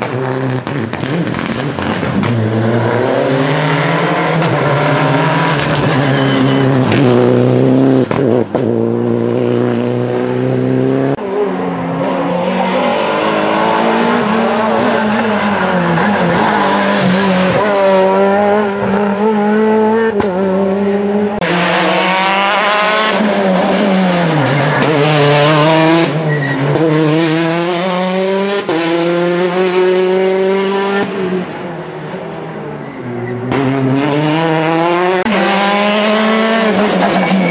Thank you. Gracias.